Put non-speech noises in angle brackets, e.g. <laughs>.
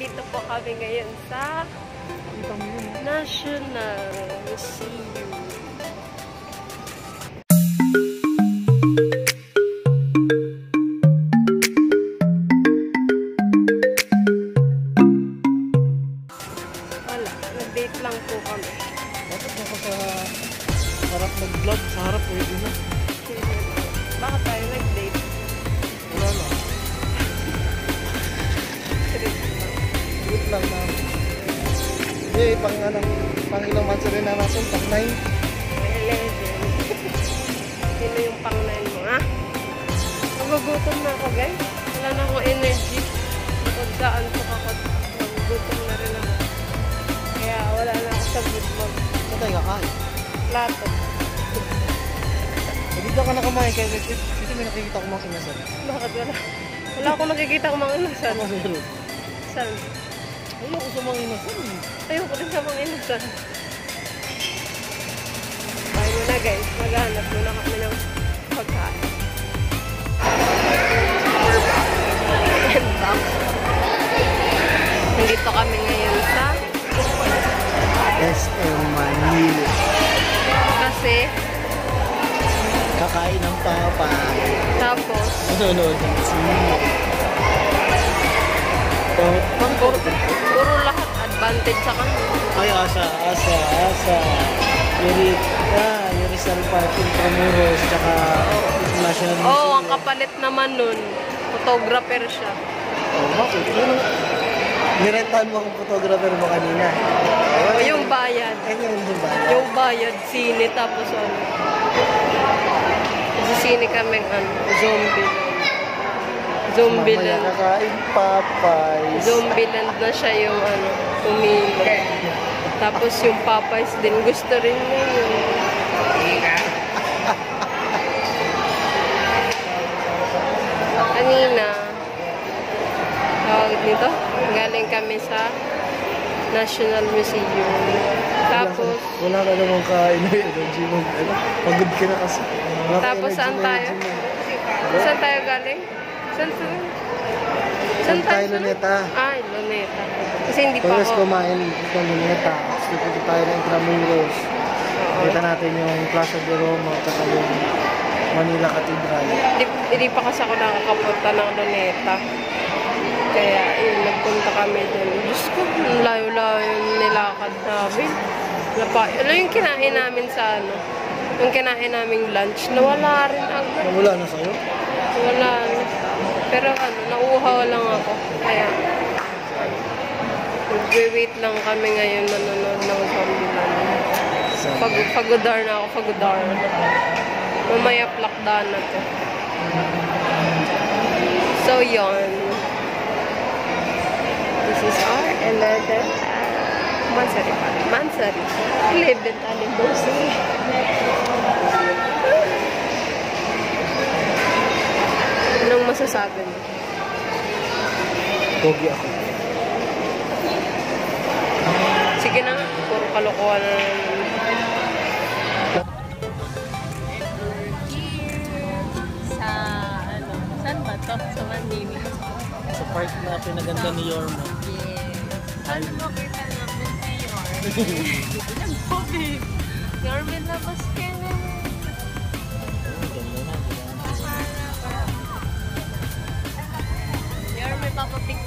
nandito po kami ngayon sa National Museum. Wala, nag-date lang po kami. Bakit ako sa harap mag-vlog? Sa harap, pwede na. Bakit tayo nag-date? Pang ano, pang ilang months rin na natin, pang 9. May 11. Sino yung pang 9 mo, ha? Nagugutom na ako, guys. Wala na akong energy. Kung saan ko ako. Nagugutom na rin ako. Kaya wala na ako sa good mood. Saan tayo kakain? Plato. Eh, Dito ka na kumain kaya dito, dito may nakikita ko mga kinasal. Bakit wala? Wala akong nakikita ng mga inasan. Ano meron? Saan? Ayoko sa mga inasal. eh. Ayoko rin sa mga inasan. Bye muna guys. Maghanap muna kami ng pagkain. And back. Nandito kami ngayon sa SM Manila. kasi Kakain ng papa. tapos Nanonood ng sino. Pang puro, puro lahat advantage sa kanya. Ay, asa, asa, asa. Yuri, ah, Yuri Salpa, Intramuros, tsaka National Oo, oh, ang Museum. kapalit naman nun. Photographer siya. Oh, bakit? Yun, nirentahan mo akong photographer mo kanina. O yung bayad. Kanya yun ba? Yung bayad, sine, tapos ano. Kasi sine kaming ano, zombie land. Zombie Mamaya land. kakain Popeyes. Zombie land na siya yung ano, tumilo. Tapos yung Popeyes din, gusto rin niya yun. <laughs> Kanina, tawag nito, galing kami sa National Museum. Tapos, Wala ka namang kain na energy mo. Ano? Pagod ka na kasi. Wala ka Tapos saan tayo? saan tayo galing? Saan tayo? Saan tayo, Luneta? Ay, Luneta. Kasi hindi pa Pagkas ako. kumain dito Luneta. Tapos dito tayo ng Intramuros. Kita natin yung Plaza de Roma at yung Manila Cathedral. Hindi, hindi pa kasi ako nakakapunta ng Luneta. Kaya, yun, nagpunta kami doon. Diyos ko, layo-layo yung nilakad namin. Napa, ano yung kinain namin sa ano? Yung kinain naming lunch, nawala rin agad. Nawala na sa'yo? Wala. Pero ano, nauuhaw lang ako. Kaya, magwe-wait lang kami ngayon manonood ng zombie land. Sa Pag, pagodar na ako, pagodar. Mamaya plakdaan na to. So, yon. This is our 11th Mansari pa. Mansari. 11th anniversary. Masasabi mo? Pogi ako. Sige na nga, puro kalokohan na. Sa, ano, saan ba to? Sa Manila. Sa park na pinaganda ni Yorma. Saan mo kita namin si Yorme? <laughs> Ang pogi. Yorme labas ka top of the